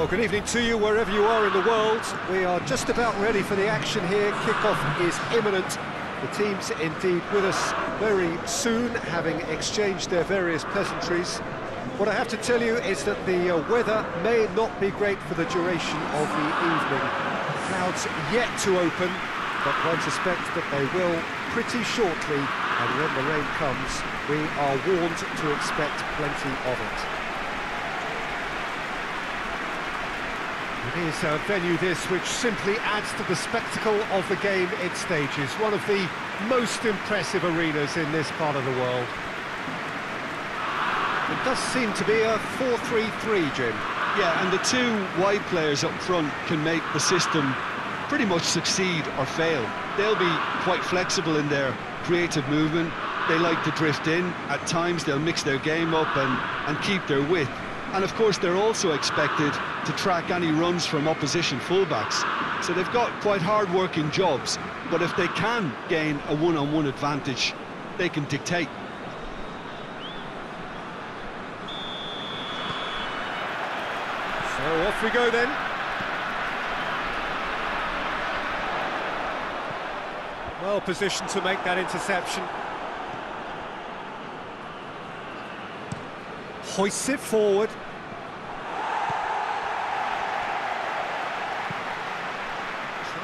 Well, good evening to you wherever you are in the world. We are just about ready for the action here. Kickoff is imminent. The team's indeed with us very soon, having exchanged their various pleasantries. What I have to tell you is that the uh, weather may not be great for the duration of the evening. Clouds yet to open, but one suspects that they will pretty shortly, and when the rain comes, we are warned to expect plenty of it. It is a venue this which simply adds to the spectacle of the game it stages, one of the most impressive arenas in this part of the world. It does seem to be a 4-3-3, Jim. Yeah, and the two wide players up front can make the system pretty much succeed or fail. They'll be quite flexible in their creative movement. They like to drift in. At times they'll mix their game up and, and keep their width. And of course they're also expected to track any runs from opposition fullbacks. So they've got quite hard-working jobs, but if they can gain a one-on-one -on -one advantage, they can dictate. So off we go then. Well positioned to make that interception. Hoists it forward.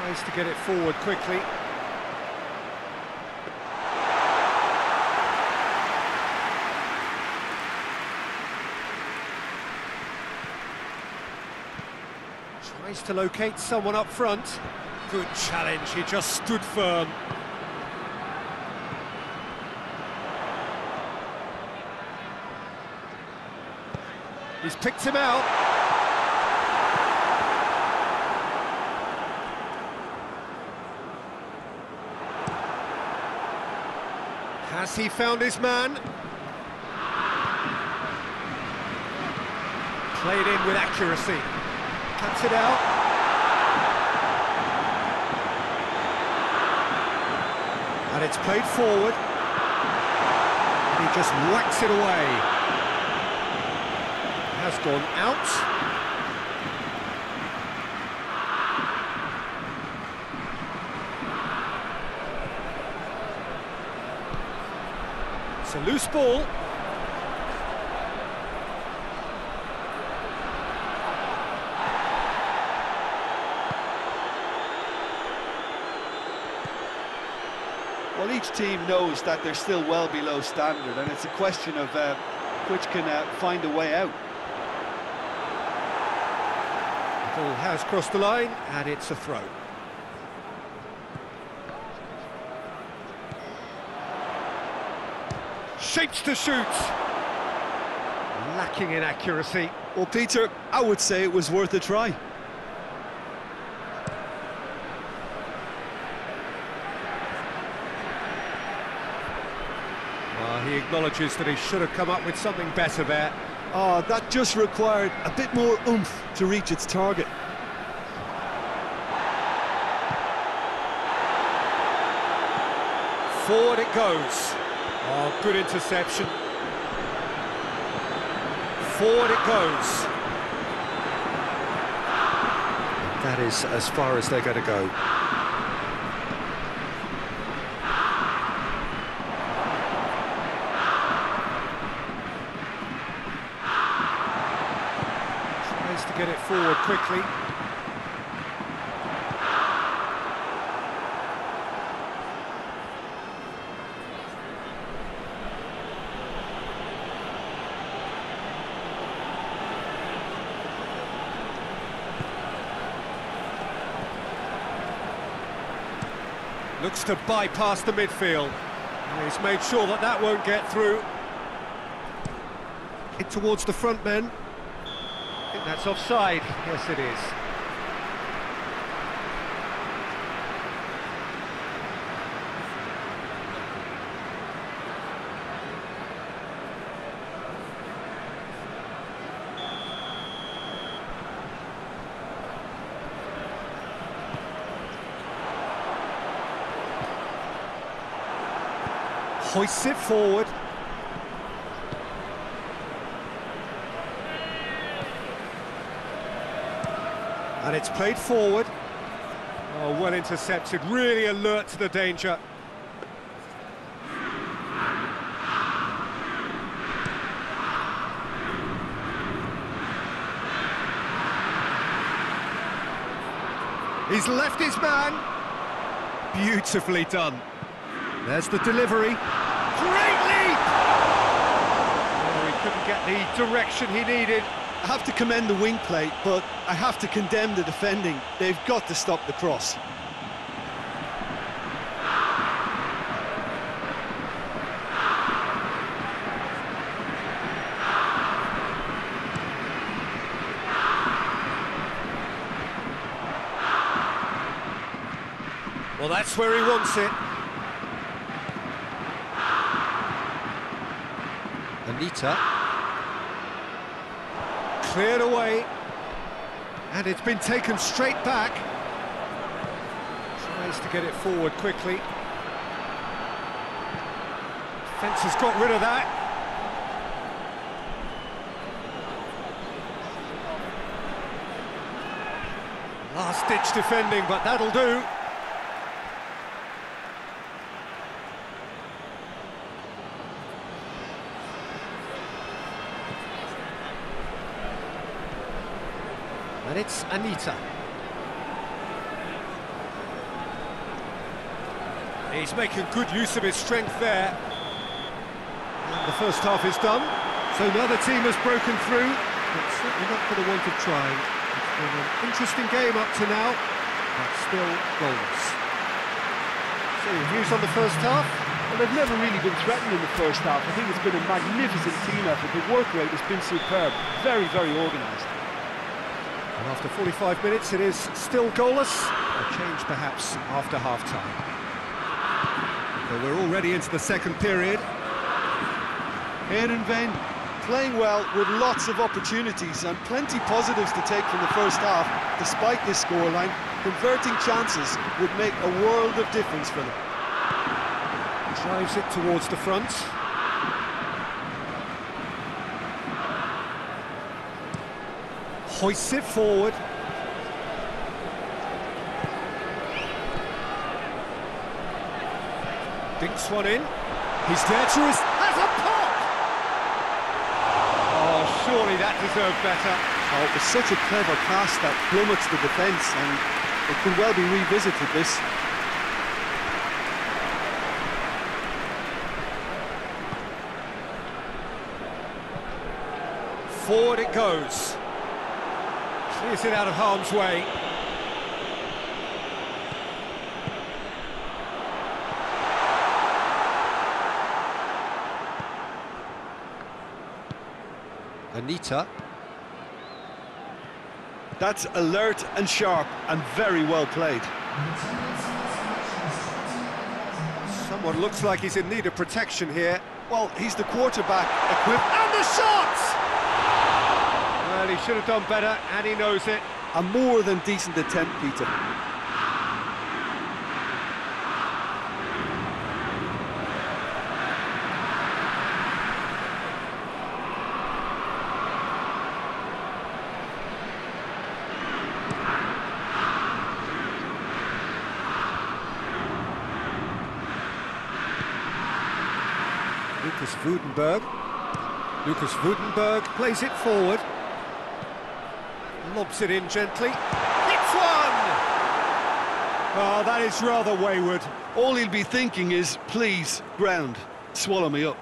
Tries to get it forward quickly. Tries to locate someone up front. Good challenge, he just stood firm. He's picked him out. Has he found his man? Played in with accuracy. Cuts it out. And it's played forward. And he just whacks it away has gone out. It's a loose ball. Well, each team knows that they're still well below standard, and it's a question of uh, which can uh, find a way out. The Ball has crossed the line, and it's a throw. Shapes to shoot. Lacking in accuracy. Well, Peter, I would say it was worth a try. Well, he acknowledges that he should have come up with something better there. Oh, that just required a bit more oomph to reach its target. Forward it goes. Oh, good interception. Forward it goes. That is as far as they're going to go. Tries to get it forward quickly. Looks to bypass the midfield. he's made sure that that won't get through. It towards the front men think that's offside. Yes, it is. Hoists it forward. And it's played forward. Oh, well intercepted, really alert to the danger. He's left his man. Beautifully done. There's the delivery. Great leap! Oh, he couldn't get the direction he needed. I have to commend the wing play, but I have to condemn the defending. They've got to stop the cross. Well, that's where he wants it. Anita. Cleared away. And it's been taken straight back. Tries to get it forward quickly. Fence has got rid of that. Last-ditch defending, but that'll do. And it's Anita. He's making good use of his strength there. And the first half is done, so another team has broken through, but certainly not for the want of trying. It's been an interesting game up to now, but still goals. So, views on the first half? Well, they've never really been threatened in the first half. I think it's been a magnificent team effort. The work rate has been superb. Very, very organised. And after 45 minutes, it is still goalless. A change, perhaps, after half-time. So we're already into the second period. Heerenveen playing well with lots of opportunities and plenty positives to take from the first half. Despite this scoreline, converting chances would make a world of difference for them. Drives it towards the front. Hoists it forward. Dinks one in. He's there to his... Has a pop! Oh, surely that deserved better. Oh, it was such a clever pass that plummets the defence and it could well be revisited this. Forward it goes. Clears it out of harm's way. Anita. That's alert and sharp and very well played. Someone looks like he's in need of protection here. Well, he's the quarterback equipped And the shot! He should have done better, and he knows it. a more than decent attempt, Peter. Lucas Woudenberg. Lucas Woudenberg plays it forward. Lobs it in gently. Hits one! Oh, that is rather wayward. All he'll be thinking is, please, ground, swallow me up.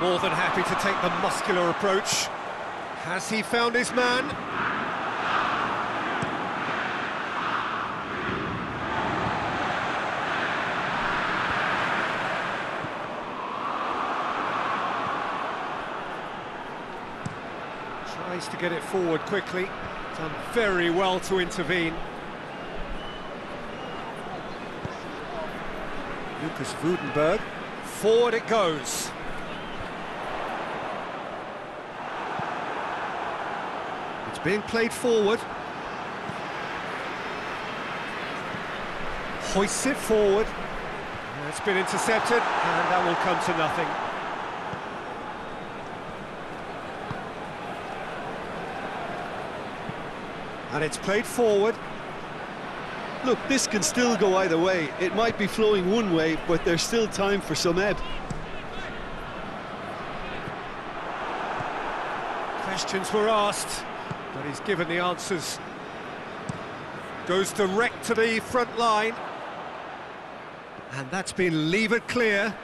More than happy to take the muscular approach. Has he found his man? Tries to get it forward quickly. Done very well to intervene. Lucas Woudenberg. Forward it goes. Being played forward. Hoists it forward. It's been intercepted, and that will come to nothing. And it's played forward. Look, this can still go either way. It might be flowing one way, but there's still time for some ebb. Questions were asked, but he's given the answers. Goes direct to the front line. And that's been levered clear.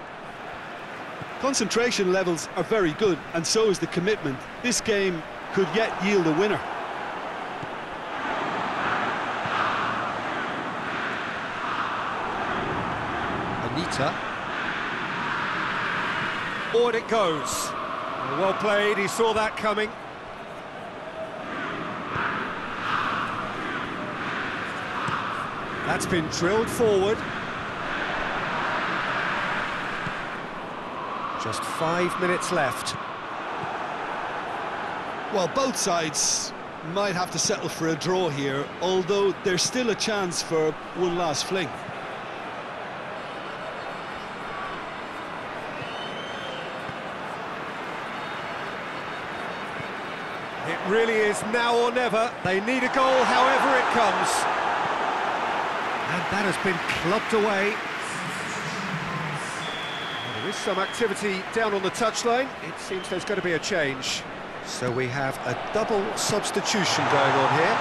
Concentration levels are very good, and so is the commitment. This game could yet yield a winner. Anita. Forward it goes. Well played, he saw that coming. That's been drilled forward. Just five minutes left. Well, both sides might have to settle for a draw here, although there's still a chance for one last fling. It really is now or never. They need a goal however it comes. And that has been clubbed away. There is some activity down on the touchline. It seems there's going to be a change. So we have a double substitution going on here.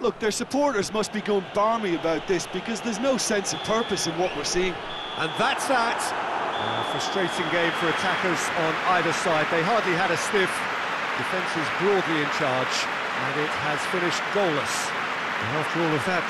Look, their supporters must be going barmy about this because there's no sense of purpose in what we're seeing. And that's that. A frustrating game for attackers on either side. They hardly had a sniff. Defence is broadly in charge, and it has finished goalless. And after all of that...